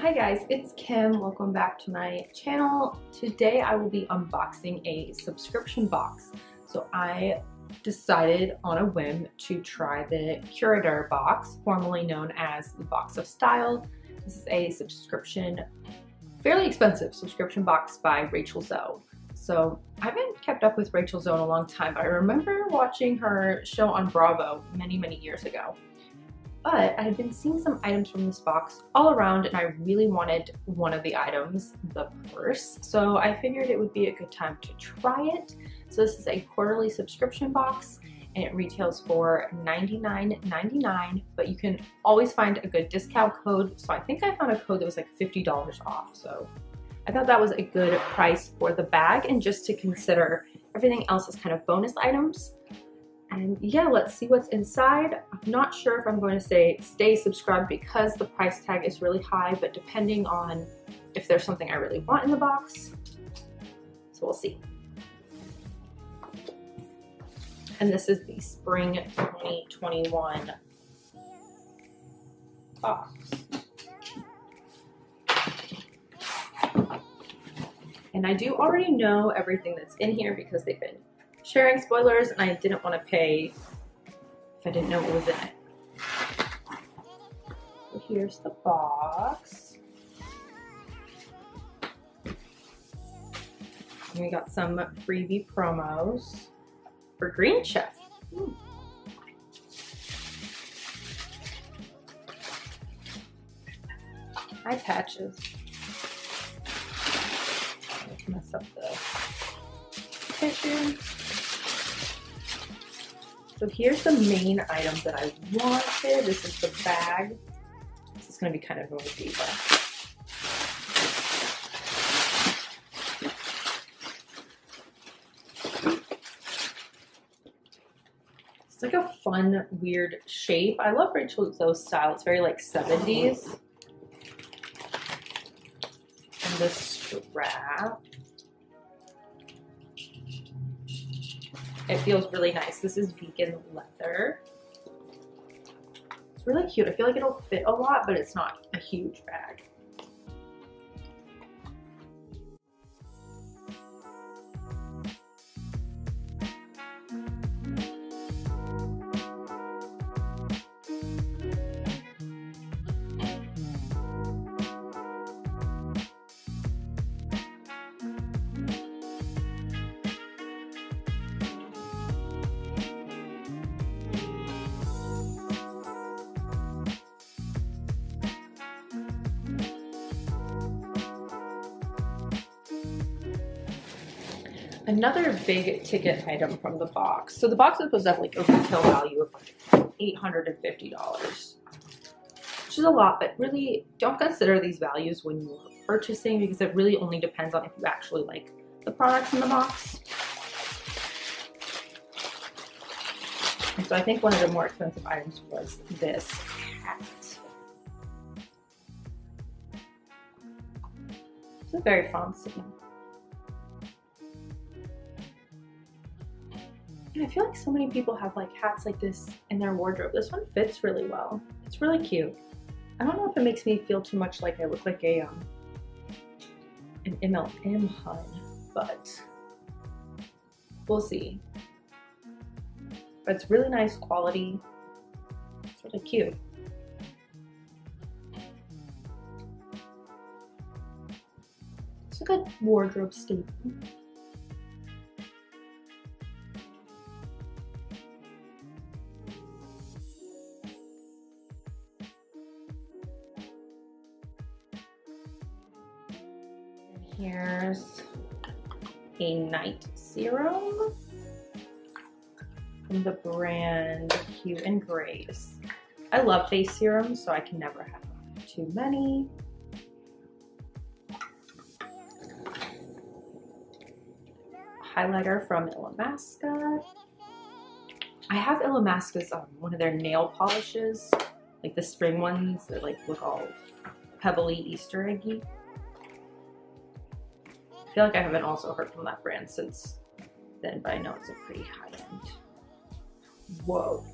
Hi guys, it's Kim. Welcome back to my channel. Today I will be unboxing a subscription box. So I decided on a whim to try the Curateur box, formerly known as the Box of Style. This is a subscription, fairly expensive subscription box by Rachel Zoe. So I haven't kept up with Rachel Zoe in a long time, but I remember watching her show on Bravo many, many years ago. But I had been seeing some items from this box all around and I really wanted one of the items, the purse. So I figured it would be a good time to try it. So this is a quarterly subscription box and it retails for $99.99, but you can always find a good discount code. So I think I found a code that was like $50 off. So I thought that was a good price for the bag and just to consider everything else is kind of bonus items. And yeah, let's see what's inside. I'm not sure if I'm going to say stay subscribed because the price tag is really high, but depending on if there's something I really want in the box. So we'll see. And this is the spring 2021 box. And I do already know everything that's in here because they've been sharing spoilers and I didn't want to pay if I didn't know what was in it. So here's the box. And we got some freebie promos for Green Chef. Ooh. Eye patches. Mess up the tissue. So here's the main item that I wanted. This is the bag. This is going to be kind of noisy, but It's like a fun, weird shape. I love Rachel Zoe's style. It's very like 70s. And this strap. It feels really nice. This is vegan leather. It's really cute. I feel like it'll fit a lot, but it's not a huge bag. Another big ticket item from the box. So the box was at like a retail value of like $850, which is a lot, but really don't consider these values when you're purchasing because it really only depends on if you actually like the products in the box. And so I think one of the more expensive items was this hat. It's a very fancy. And I feel like so many people have like hats like this in their wardrobe. This one fits really well. It's really cute. I don't know if it makes me feel too much like I look like a um an MLM hun, but we'll see. But it's really nice quality. It's really cute. It's a good wardrobe staple. Here's a night serum from the brand Hue and Grace. I love face serums, so I can never have too many. Highlighter from Illamasqua. I have Illamasqua's um, one of their nail polishes, like the spring ones that like look all pebbly Easter eggy. I feel like I haven't also heard from that brand since then, but I know it's a pretty high end. Whoa.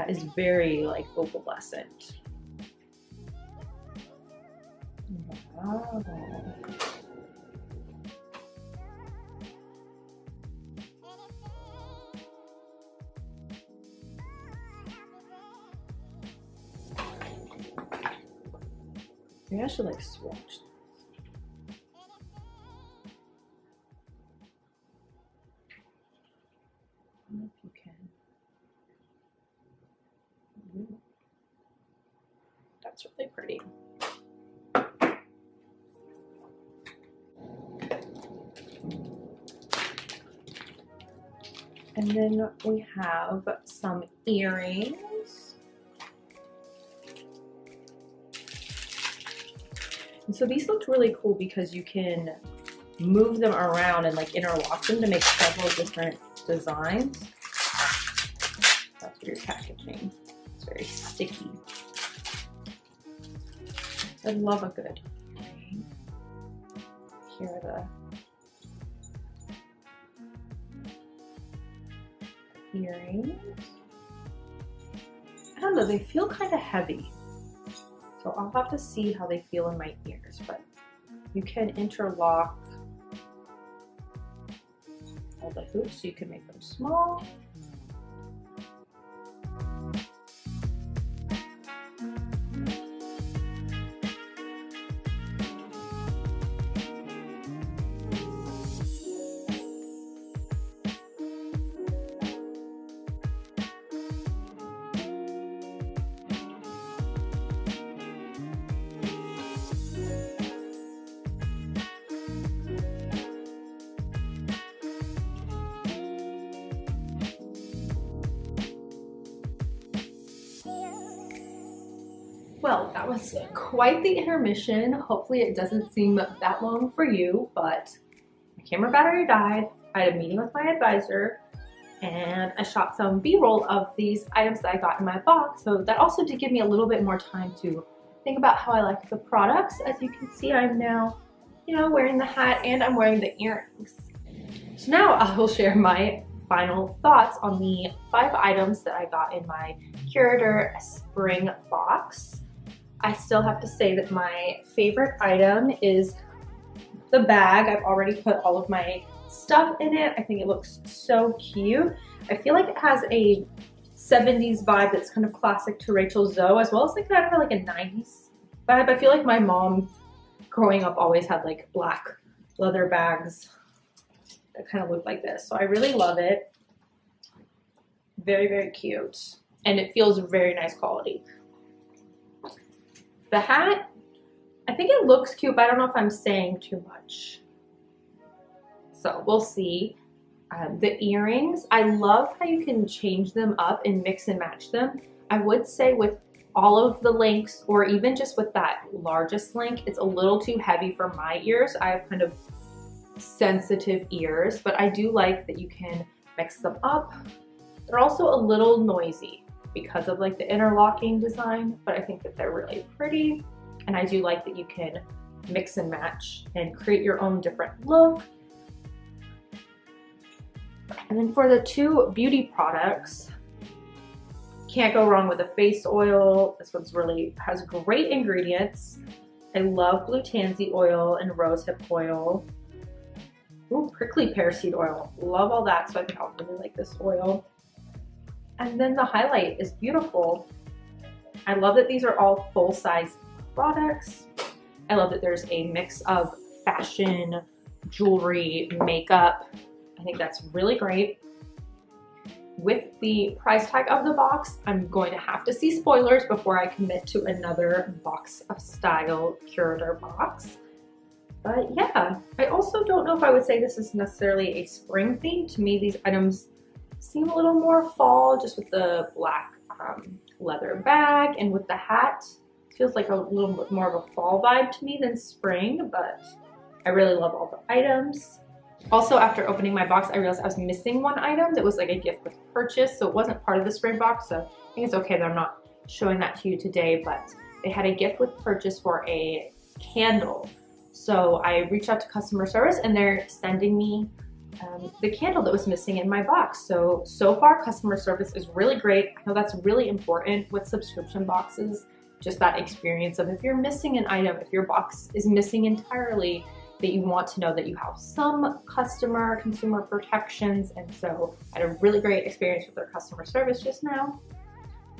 that is very like opalescent. Wow. Maybe I should like swatch if you can. Ooh. That's really pretty. And then we have some earrings. And so these looked really cool because you can move them around and like interlock them to make several different designs. That's your packaging. It's very sticky. I love a good. Here are the earrings. I don't know, they feel kind of heavy. So I'll have to see how they feel in my ears, but you can interlock all the hoops you can make them small that was quite the intermission. Hopefully it doesn't seem that long for you, but my camera battery died. I had a meeting with my advisor and I shot some b-roll of these items that I got in my box. So that also did give me a little bit more time to think about how I like the products. As you can see, I'm now, you know, wearing the hat and I'm wearing the earrings. So now I will share my final thoughts on the five items that I got in my Curateur Spring box. I still have to say that my favorite item is the bag. I've already put all of my stuff in it. I think it looks so cute. I feel like it has a 70s vibe that's kind of classic to Rachel Zoe as well as like kind of like a 90s vibe. I feel like my mom growing up always had like black leather bags that kind of look like this. So I really love it. Very, very cute. And it feels very nice quality. The hat, I think it looks cute, but I don't know if I'm saying too much. So we'll see. Um, the earrings, I love how you can change them up and mix and match them. I would say with all of the links or even just with that largest link, it's a little too heavy for my ears. I have kind of sensitive ears, but I do like that you can mix them up. They're also a little noisy because of like the interlocking design, but I think that they're really pretty. And I do like that you can mix and match and create your own different look. And then for the two beauty products, can't go wrong with the face oil. This one's really has great ingredients. I love blue tansy oil and rosehip oil. Ooh, prickly pear seed oil. Love all that, so I think I'll really like this oil. And then the highlight is beautiful. I love that these are all full-size products. I love that there's a mix of fashion, jewelry, makeup. I think that's really great. With the price tag of the box, I'm going to have to see spoilers before I commit to another box of style Curateur box. But yeah, I also don't know if I would say this is necessarily a spring theme. To me, these items seem a little more fall just with the black um, leather bag and with the hat. Feels like a little bit more of a fall vibe to me than spring, but I really love all the items. Also, after opening my box, I realized I was missing one item that was like a gift with purchase, so it wasn't part of the spring box, so I think it's okay that I'm not showing that to you today, but they had a gift with purchase for a candle. So I reached out to customer service and they're sending me um, the candle that was missing in my box. So, so far customer service is really great. I know that's really important with subscription boxes, just that experience of if you're missing an item, if your box is missing entirely, that you want to know that you have some customer consumer protections. And so I had a really great experience with their customer service just now.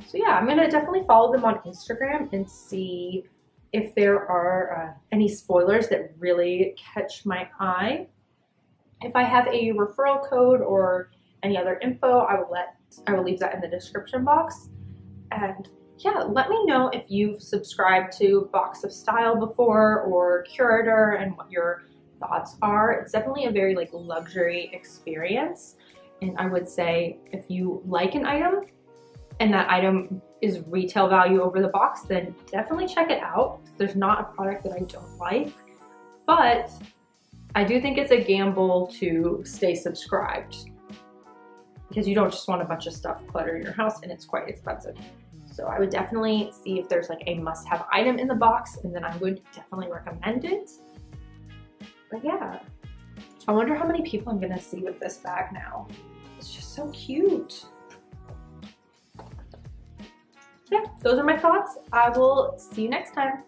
So yeah, I'm gonna definitely follow them on Instagram and see if there are uh, any spoilers that really catch my eye. If I have a referral code or any other info, I will let I will leave that in the description box. And yeah, let me know if you've subscribed to Box of Style before or Curateur and what your thoughts are. It's definitely a very like luxury experience. And I would say if you like an item and that item is retail value over the box, then definitely check it out. There's not a product that I don't like, but I do think it's a gamble to stay subscribed because you don't just want a bunch of stuff clutter in your house and it's quite expensive. So I would definitely see if there's like a must-have item in the box and then I would definitely recommend it. But yeah, I wonder how many people I'm gonna see with this bag now. It's just so cute. Yeah, those are my thoughts. I will see you next time.